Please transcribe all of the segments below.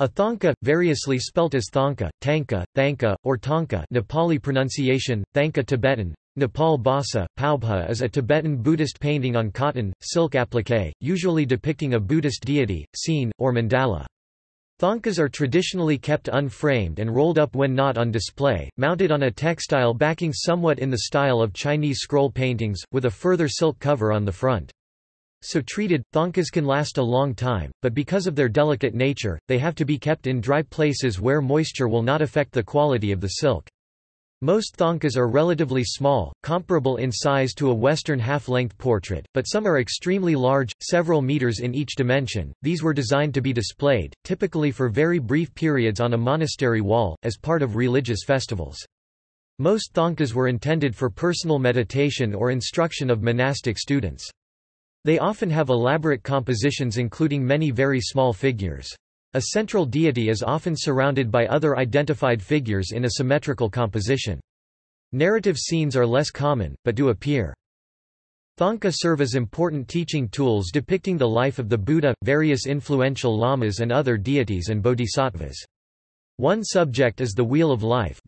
A thangka, variously spelt as thangka, tanka, thanka, or tanka Nepali pronunciation, thanka Tibetan, Nepal Bhasa, Paubha is a Tibetan Buddhist painting on cotton, silk appliqué, usually depicting a Buddhist deity, scene, or mandala. Thangkas are traditionally kept unframed and rolled up when not on display, mounted on a textile backing somewhat in the style of Chinese scroll paintings, with a further silk cover on the front. So treated, thangkas can last a long time, but because of their delicate nature, they have to be kept in dry places where moisture will not affect the quality of the silk. Most thangkas are relatively small, comparable in size to a Western half-length portrait, but some are extremely large, several meters in each dimension. These were designed to be displayed, typically for very brief periods on a monastery wall, as part of religious festivals. Most thangkas were intended for personal meditation or instruction of monastic students. They often have elaborate compositions including many very small figures. A central deity is often surrounded by other identified figures in a symmetrical composition. Narrative scenes are less common, but do appear. Thangka serve as important teaching tools depicting the life of the Buddha, various influential lamas and other deities and bodhisattvas. One subject is the Wheel of Life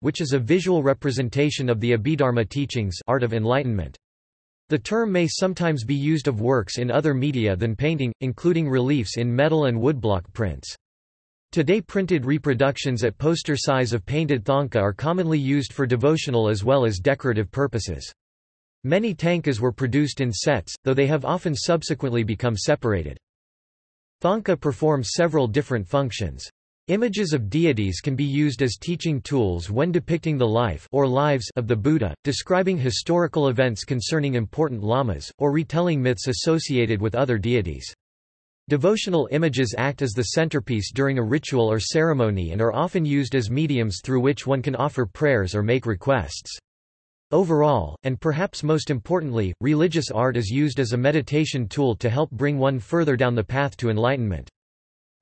which is a visual representation of the Abhidharma teachings art of enlightenment. The term may sometimes be used of works in other media than painting, including reliefs in metal and woodblock prints. Today printed reproductions at poster size of painted thangka are commonly used for devotional as well as decorative purposes. Many thangkas were produced in sets, though they have often subsequently become separated. Thangka performs several different functions. Images of deities can be used as teaching tools when depicting the life or lives of the Buddha, describing historical events concerning important lamas, or retelling myths associated with other deities. Devotional images act as the centerpiece during a ritual or ceremony and are often used as mediums through which one can offer prayers or make requests. Overall, and perhaps most importantly, religious art is used as a meditation tool to help bring one further down the path to enlightenment.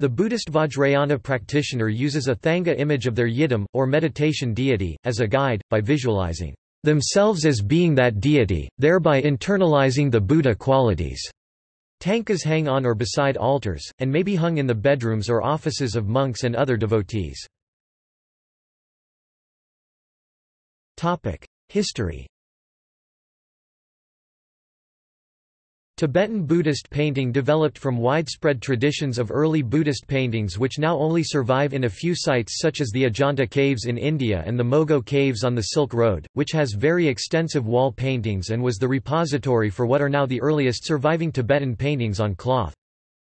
The Buddhist Vajrayana practitioner uses a Thangka image of their yidam, or meditation deity, as a guide, by visualizing themselves as being that deity, thereby internalizing the Buddha qualities. Tankas hang on or beside altars, and may be hung in the bedrooms or offices of monks and other devotees. History Tibetan Buddhist painting developed from widespread traditions of early Buddhist paintings which now only survive in a few sites such as the Ajanta caves in India and the Mogao caves on the Silk Road, which has very extensive wall paintings and was the repository for what are now the earliest surviving Tibetan paintings on cloth.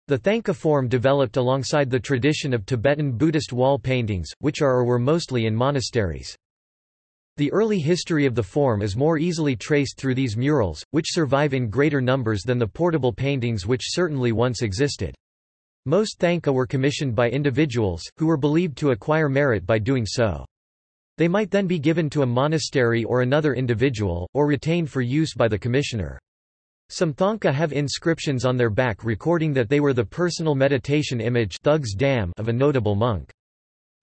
The Thangka form developed alongside the tradition of Tibetan Buddhist wall paintings, which are or were mostly in monasteries. The early history of the form is more easily traced through these murals, which survive in greater numbers than the portable paintings which certainly once existed. Most Thanka were commissioned by individuals, who were believed to acquire merit by doing so. They might then be given to a monastery or another individual, or retained for use by the commissioner. Some thangka have inscriptions on their back recording that they were the personal meditation image of a notable monk.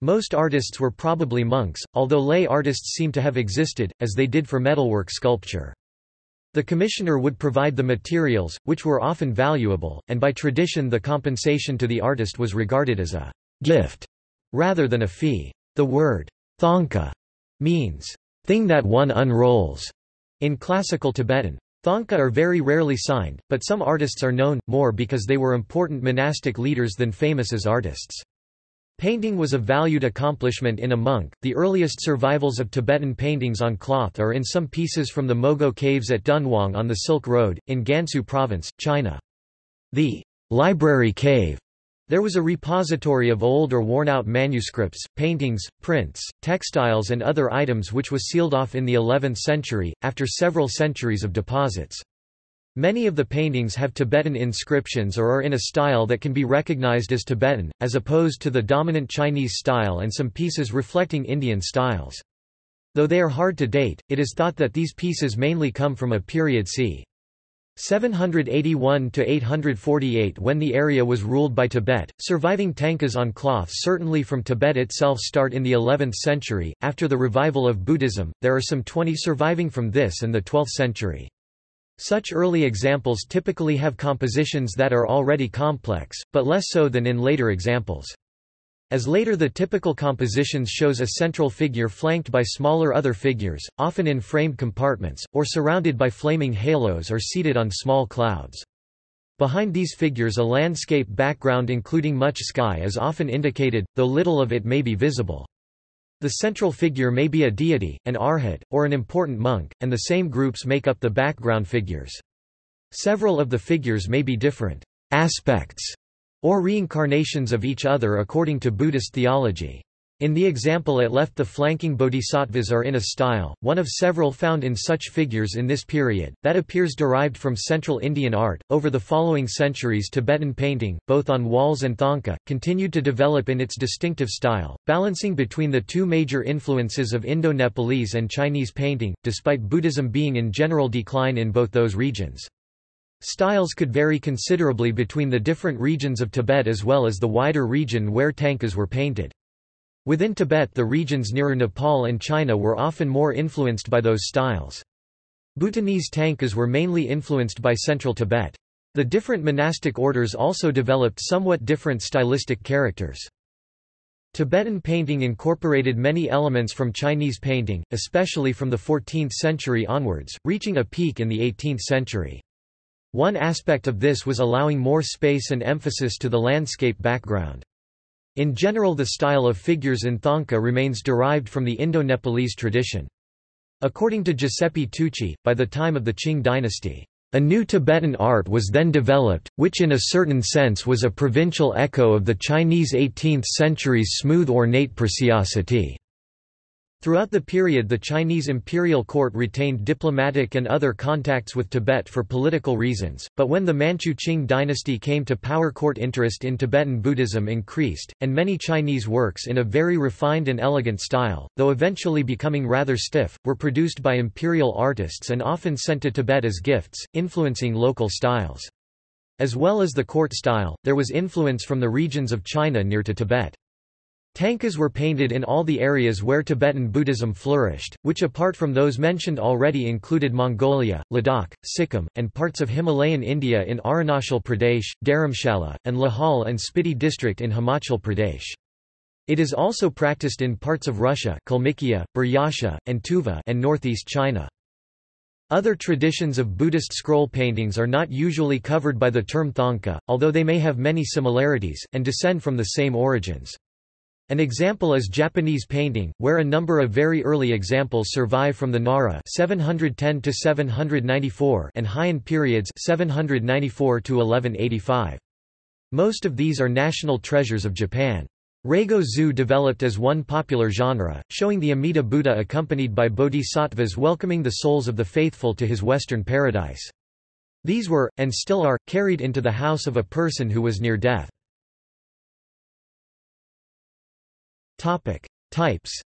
Most artists were probably monks, although lay artists seem to have existed, as they did for metalwork sculpture. The commissioner would provide the materials, which were often valuable, and by tradition the compensation to the artist was regarded as a gift, rather than a fee. The word thangka means thing that one unrolls in classical Tibetan. Thangka are very rarely signed, but some artists are known, more because they were important monastic leaders than famous as artists. Painting was a valued accomplishment in a monk. The earliest survivals of Tibetan paintings on cloth are in some pieces from the Mogao caves at Dunhuang on the Silk Road, in Gansu Province, China. The library cave there was a repository of old or worn-out manuscripts, paintings, prints, textiles and other items which was sealed off in the 11th century, after several centuries of deposits. Many of the paintings have Tibetan inscriptions or are in a style that can be recognized as Tibetan, as opposed to the dominant Chinese style and some pieces reflecting Indian styles. Though they are hard to date, it is thought that these pieces mainly come from a period c. 781 to 848 when the area was ruled by Tibet. Surviving tankas on cloth certainly from Tibet itself start in the 11th century. After the revival of Buddhism, there are some 20 surviving from this and the 12th century. Such early examples typically have compositions that are already complex, but less so than in later examples. As later the typical compositions shows a central figure flanked by smaller other figures, often in framed compartments, or surrounded by flaming halos or seated on small clouds. Behind these figures a landscape background including much sky is often indicated, though little of it may be visible. The central figure may be a deity, an arhat, or an important monk, and the same groups make up the background figures. Several of the figures may be different aspects or reincarnations of each other according to Buddhist theology. In the example at left the flanking bodhisattvas are in a style, one of several found in such figures in this period, that appears derived from Central Indian art. Over the following centuries Tibetan painting, both on walls and thangka, continued to develop in its distinctive style, balancing between the two major influences of Indo-Nepalese and Chinese painting, despite Buddhism being in general decline in both those regions. Styles could vary considerably between the different regions of Tibet as well as the wider region where tankas were painted. Within Tibet the regions nearer Nepal and China were often more influenced by those styles. Bhutanese Tankas were mainly influenced by central Tibet. The different monastic orders also developed somewhat different stylistic characters. Tibetan painting incorporated many elements from Chinese painting, especially from the 14th century onwards, reaching a peak in the 18th century. One aspect of this was allowing more space and emphasis to the landscape background. In general the style of figures in Thangka remains derived from the Indo-Nepalese tradition. According to Giuseppe Tucci, by the time of the Qing dynasty, a new Tibetan art was then developed, which in a certain sense was a provincial echo of the Chinese 18th century's smooth ornate preciosity. Throughout the period the Chinese imperial court retained diplomatic and other contacts with Tibet for political reasons, but when the Manchu Qing dynasty came to power court interest in Tibetan Buddhism increased, and many Chinese works in a very refined and elegant style, though eventually becoming rather stiff, were produced by imperial artists and often sent to Tibet as gifts, influencing local styles. As well as the court style, there was influence from the regions of China near to Tibet. Thangkas were painted in all the areas where Tibetan Buddhism flourished, which apart from those mentioned already included Mongolia, Ladakh, Sikkim, and parts of Himalayan India in Arunachal Pradesh, Dharamshala, and Lahaul and Spiti district in Himachal Pradesh. It is also practiced in parts of Russia Kalmykia, Buryatia, and Tuva and northeast China. Other traditions of Buddhist scroll paintings are not usually covered by the term Thangka, although they may have many similarities, and descend from the same origins. An example is Japanese painting, where a number of very early examples survive from the Nara 710 794 and Heian periods 794 1185. Most of these are national treasures of Japan. Reigo-zu developed as one popular genre, showing the Amida Buddha accompanied by bodhisattvas welcoming the souls of the faithful to his western paradise. These were, and still are, carried into the house of a person who was near death. Topic: Types.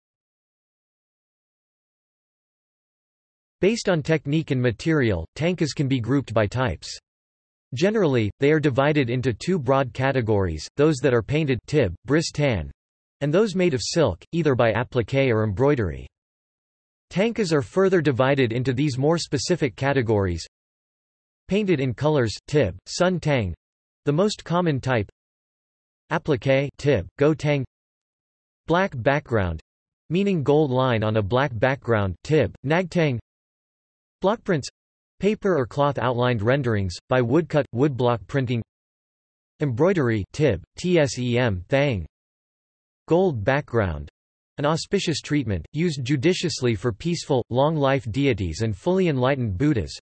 Based on technique and material, tankas can be grouped by types. Generally, they are divided into two broad categories, those that are painted tib, bris tan, and those made of silk, either by applique or embroidery. Tankas are further divided into these more specific categories. Painted in colors tib, sun tang, the most common type. Applique tib, go tang Black background meaning gold line on a black background tib, nagtang Blockprints paper or cloth outlined renderings, by woodcut, woodblock printing Embroidery tib, tsem thang Gold background an auspicious treatment, used judiciously for peaceful, long-life deities and fully enlightened Buddhas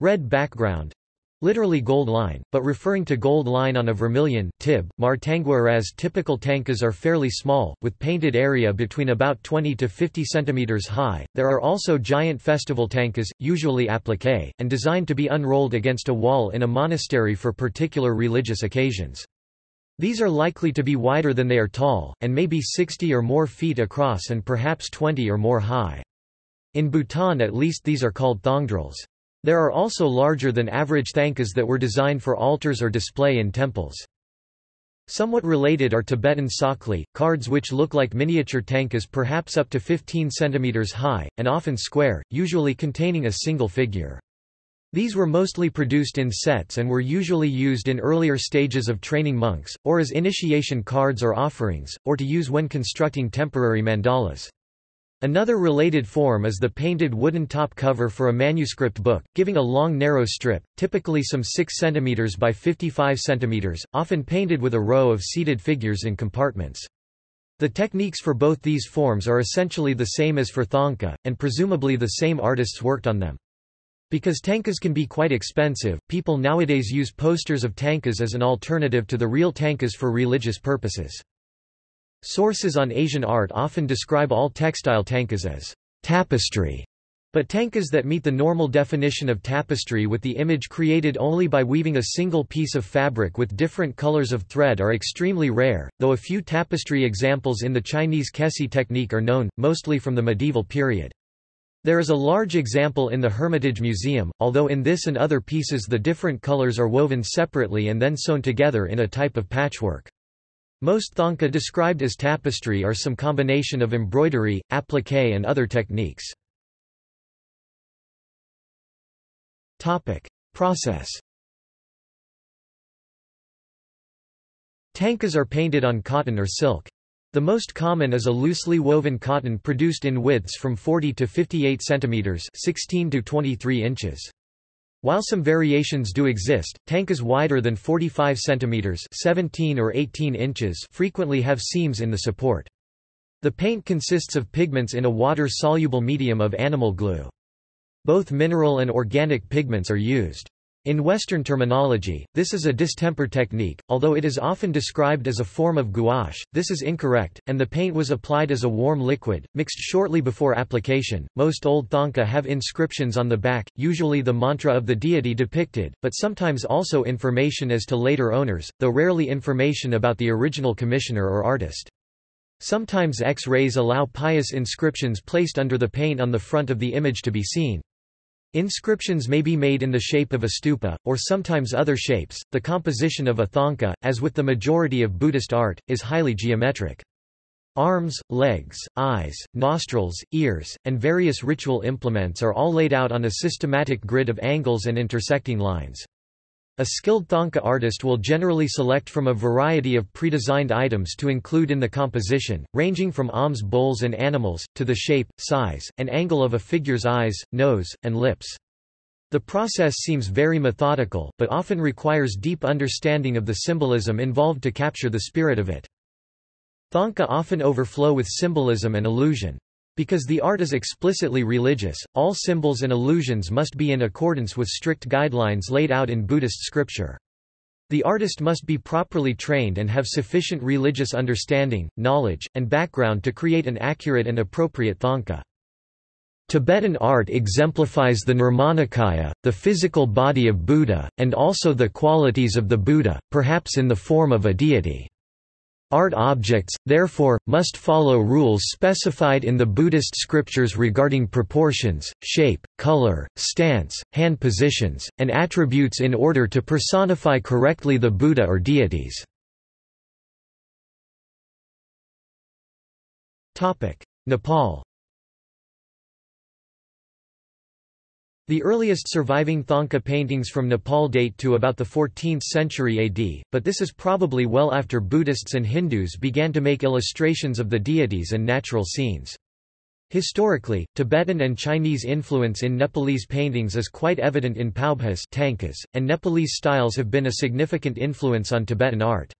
Red background Literally gold line, but referring to gold line on a vermilion tib, Martangueras typical tankas are fairly small, with painted area between about 20 to 50 cm high. There are also giant festival tankas, usually applique, and designed to be unrolled against a wall in a monastery for particular religious occasions. These are likely to be wider than they are tall, and may be 60 or more feet across and perhaps 20 or more high. In Bhutan at least these are called thongdrels. There are also larger than average thangkas that were designed for altars or display in temples. Somewhat related are Tibetan tsakli, cards which look like miniature thangkas perhaps up to 15 cm high, and often square, usually containing a single figure. These were mostly produced in sets and were usually used in earlier stages of training monks, or as initiation cards or offerings, or to use when constructing temporary mandalas. Another related form is the painted wooden top cover for a manuscript book, giving a long narrow strip, typically some 6 cm by 55 cm, often painted with a row of seated figures in compartments. The techniques for both these forms are essentially the same as for thangka, and presumably the same artists worked on them. Because thangkas can be quite expensive, people nowadays use posters of thangkas as an alternative to the real thangkas for religious purposes. Sources on Asian art often describe all textile tankas as tapestry, but tankas that meet the normal definition of tapestry with the image created only by weaving a single piece of fabric with different colors of thread are extremely rare, though a few tapestry examples in the Chinese kesi technique are known, mostly from the medieval period. There is a large example in the Hermitage Museum, although in this and other pieces the different colors are woven separately and then sewn together in a type of patchwork. Most thangka described as tapestry are some combination of embroidery, applique and other techniques. Process Tankas are painted on cotton or silk. The most common is a loosely woven cotton produced in widths from 40 to 58 cm 16 to 23 inches. While some variations do exist, thangkas wider than 45 cm 17 or 18 inches frequently have seams in the support. The paint consists of pigments in a water-soluble medium of animal glue. Both mineral and organic pigments are used. In Western terminology, this is a distemper technique, although it is often described as a form of gouache, this is incorrect, and the paint was applied as a warm liquid, mixed shortly before application. Most old thangka have inscriptions on the back, usually the mantra of the deity depicted, but sometimes also information as to later owners, though rarely information about the original commissioner or artist. Sometimes X-rays allow pious inscriptions placed under the paint on the front of the image to be seen. Inscriptions may be made in the shape of a stupa, or sometimes other shapes. The composition of a thangka, as with the majority of Buddhist art, is highly geometric. Arms, legs, eyes, nostrils, ears, and various ritual implements are all laid out on a systematic grid of angles and intersecting lines. A skilled thangka artist will generally select from a variety of pre-designed items to include in the composition, ranging from alms bowls and animals, to the shape, size, and angle of a figure's eyes, nose, and lips. The process seems very methodical, but often requires deep understanding of the symbolism involved to capture the spirit of it. Thangka often overflow with symbolism and illusion. Because the art is explicitly religious, all symbols and illusions must be in accordance with strict guidelines laid out in Buddhist scripture. The artist must be properly trained and have sufficient religious understanding, knowledge, and background to create an accurate and appropriate thangka. Tibetan art exemplifies the Nirmanakaya, the physical body of Buddha, and also the qualities of the Buddha, perhaps in the form of a deity. Art objects, therefore, must follow rules specified in the Buddhist scriptures regarding proportions, shape, color, stance, hand positions, and attributes in order to personify correctly the Buddha or deities. Nepal The earliest surviving Thangka paintings from Nepal date to about the 14th century AD, but this is probably well after Buddhists and Hindus began to make illustrations of the deities and natural scenes. Historically, Tibetan and Chinese influence in Nepalese paintings is quite evident in paubhas tankas, and Nepalese styles have been a significant influence on Tibetan art.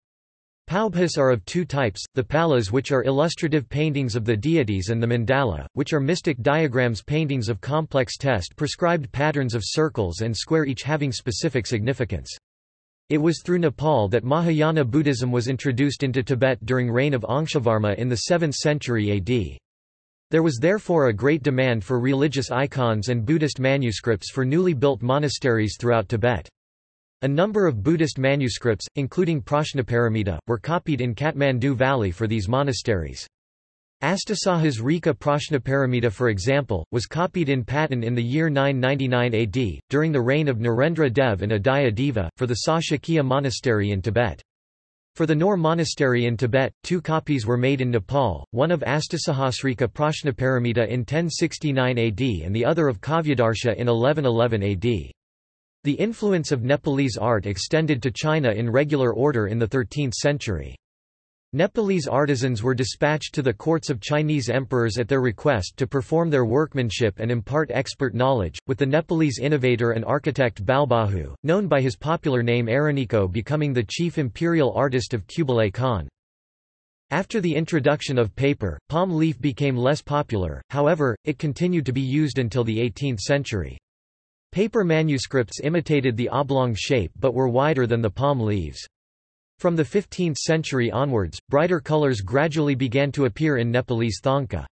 Paubhas are of two types, the palas which are illustrative paintings of the deities and the mandala, which are mystic diagrams paintings of complex test prescribed patterns of circles and square each having specific significance. It was through Nepal that Mahayana Buddhism was introduced into Tibet during reign of Angshavarma in the 7th century AD. There was therefore a great demand for religious icons and Buddhist manuscripts for newly built monasteries throughout Tibet. A number of Buddhist manuscripts, including Prajnaparamita, were copied in Kathmandu Valley for these monasteries. Astasahasrika Prajnaparamita for example, was copied in Patan in the year 999 AD, during the reign of Narendra Dev and Udaya Deva, for the Sa Shakya monastery in Tibet. For the Nor monastery in Tibet, two copies were made in Nepal, one of Astasahasrika Prajnaparamita in 1069 AD and the other of Kavyadarsha in 1111 AD. The influence of Nepalese art extended to China in regular order in the 13th century. Nepalese artisans were dispatched to the courts of Chinese emperors at their request to perform their workmanship and impart expert knowledge, with the Nepalese innovator and architect Balbahu, known by his popular name Araniko becoming the chief imperial artist of Kublai Khan. After the introduction of paper, palm leaf became less popular, however, it continued to be used until the 18th century. Paper manuscripts imitated the oblong shape but were wider than the palm leaves. From the 15th century onwards, brighter colors gradually began to appear in Nepalese thangka.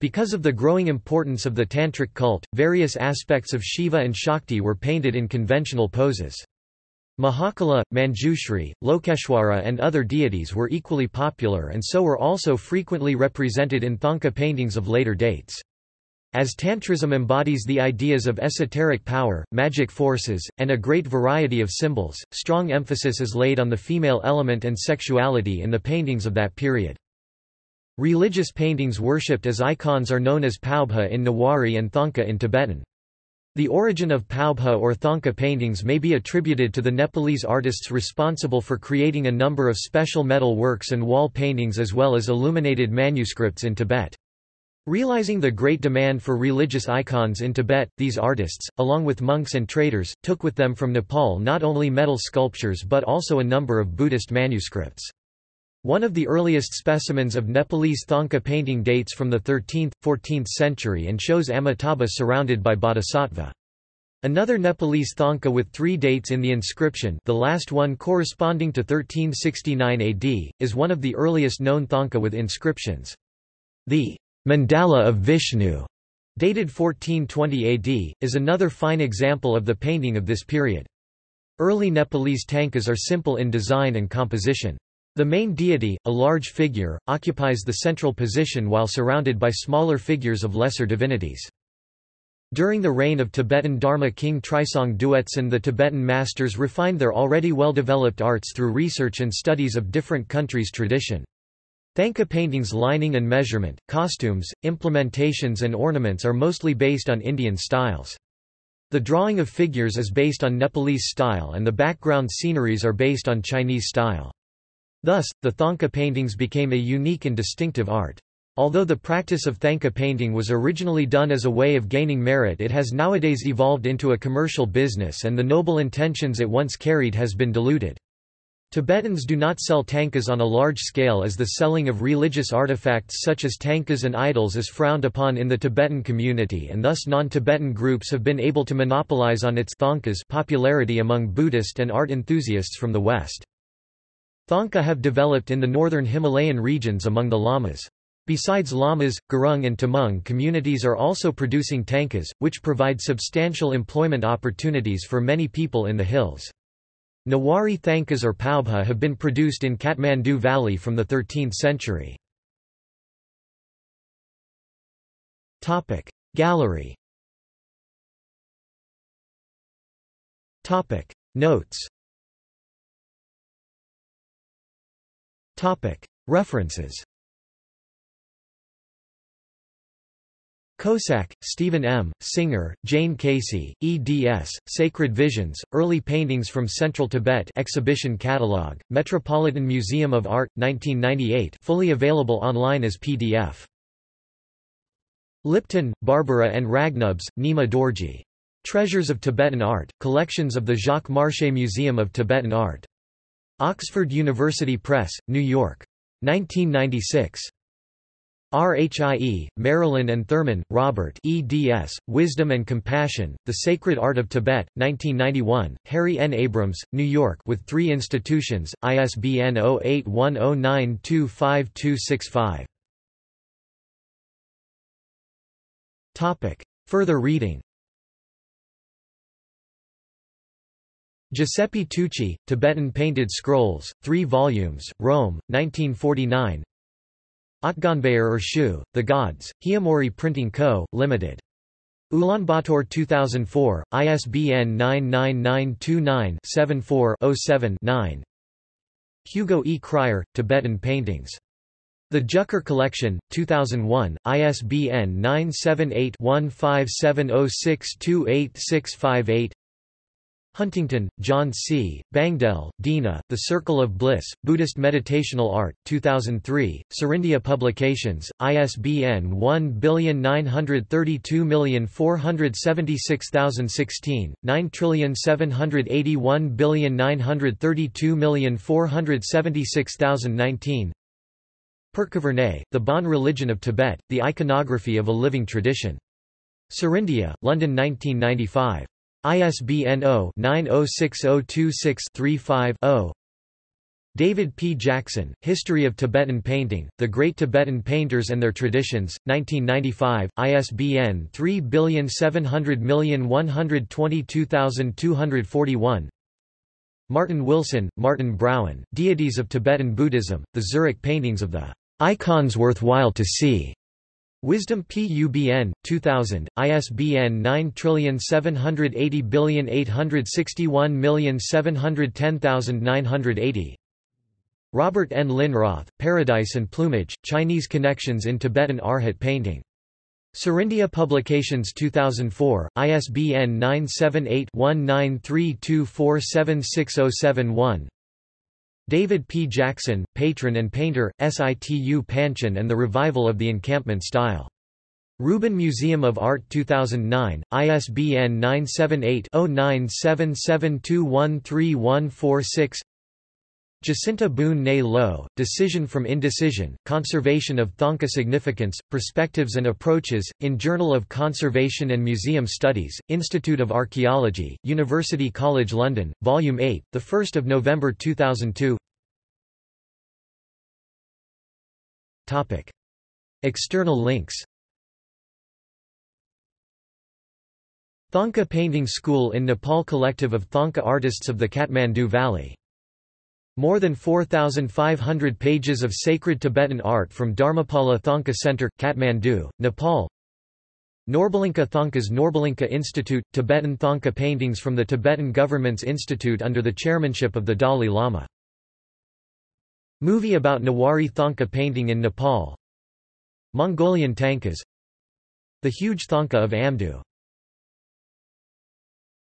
Because of the growing importance of the Tantric cult, various aspects of Shiva and Shakti were painted in conventional poses. Mahakala, Manjushri, Lokeshwara and other deities were equally popular and so were also frequently represented in thangka paintings of later dates. As Tantrism embodies the ideas of esoteric power, magic forces, and a great variety of symbols, strong emphasis is laid on the female element and sexuality in the paintings of that period. Religious paintings worshipped as icons are known as paubha in Newari and thangka in Tibetan. The origin of paubha or thangka paintings may be attributed to the Nepalese artists responsible for creating a number of special metal works and wall paintings as well as illuminated manuscripts in Tibet. Realizing the great demand for religious icons in Tibet, these artists, along with monks and traders, took with them from Nepal not only metal sculptures but also a number of Buddhist manuscripts. One of the earliest specimens of Nepalese thangka painting dates from the 13th, 14th century and shows Amitabha surrounded by bodhisattva. Another Nepalese thangka with three dates in the inscription the last one corresponding to 1369 AD, is one of the earliest known thangka with inscriptions. The Mandala of Vishnu, dated 1420 AD, is another fine example of the painting of this period. Early Nepalese tankas are simple in design and composition. The main deity, a large figure, occupies the central position while surrounded by smaller figures of lesser divinities. During the reign of Tibetan Dharma king Trisong Detsen the Tibetan masters refined their already well-developed arts through research and studies of different countries' tradition. Thangka paintings' lining and measurement, costumes, implementations and ornaments are mostly based on Indian styles. The drawing of figures is based on Nepalese style and the background sceneries are based on Chinese style. Thus, the Thangka paintings became a unique and distinctive art. Although the practice of Thangka painting was originally done as a way of gaining merit it has nowadays evolved into a commercial business and the noble intentions it once carried has been diluted. Tibetans do not sell tankas on a large scale as the selling of religious artifacts such as tankas and idols is frowned upon in the Tibetan community and thus non-Tibetan groups have been able to monopolize on its thangkas popularity among Buddhist and art enthusiasts from the West. Thangka have developed in the northern Himalayan regions among the lamas. Besides lamas, Gurung and Tamang communities are also producing tankas, which provide substantial employment opportunities for many people in the hills. Newari thangkas or paubha have been produced in Kathmandu Valley from the 13th century. Gallery Notes References Kossak, Steven M., Singer, Jane Casey, eds. Sacred Visions, Early Paintings from Central Tibet Exhibition Catalogue, Metropolitan Museum of Art, 1998 fully available online as PDF. Lipton, Barbara and Ragnubs, Nima Dorji. Treasures of Tibetan Art, Collections of the Jacques Marchais Museum of Tibetan Art. Oxford University Press, New York. 1996. RHIE, Marilyn and Thurman, Robert eds, Wisdom and Compassion, The Sacred Art of Tibet, 1991, Harry N. Abrams, New York with three institutions, ISBN 0810925265. Further reading Giuseppe Tucci, Tibetan Painted Scrolls, 3 volumes, Rome, 1949 Otgonbayar or Shu, The Gods, Hiyamori Printing Co., Ltd. Ulaanbaatar 2004, ISBN 99929-74-07-9 Hugo E. Kreijer, Tibetan Paintings. The Jucker Collection, 2001, ISBN 978-1570628658 Huntington, John C., Bangdel, Dina, The Circle of Bliss, Buddhist Meditational Art, 2003, Serindia Publications, ISBN 1932476016, 9781432476019 Per Kvaerne, The Bon Religion of Tibet, The Iconography of a Living Tradition. Serindia, London 1995. ISBN 0-906026-35-0 David P. Jackson, History of Tibetan Painting, The Great Tibetan Painters and Their Traditions, 1995, ISBN 3700122241 Martin Wilson, Martin Brauen, Deities of Tibetan Buddhism, The Zurich Paintings of the Icons Worthwhile to See. Wisdom PUBN, 2000, ISBN 9780861710980 Robert N. Linrothe, Paradise and Plumage, Chinese Connections in Tibetan Arhat Painting. Serindia Publications 2004, ISBN 978-1932476071 David P. Jackson, patron and painter, Situ Panchen and the Revival of the Encampment Style. Rubin Museum of Art 2009, ISBN 978-0977213146 Jacinta Boone Nay Lo, Decision from Indecision, Conservation of Thangka Significance, Perspectives and Approaches, in Journal of Conservation and Museum Studies, Institute of Archaeology, University College London, Volume 8, 1 November 2002 External links. Thangka Painting School in Nepal Collective of Thangka artists of the Kathmandu Valley. More than 4,500 pages of sacred Tibetan art from Dharmapala Thangka Center, Kathmandu, Nepal. Norbulingka Thangka's Norbulingka Institute – Tibetan Thangka paintings from the Tibetan Government's Institute under the chairmanship of the Dalai Lama. Movie about Newari Thangka painting in Nepal. Mongolian Tankas The huge Thangka of Amdo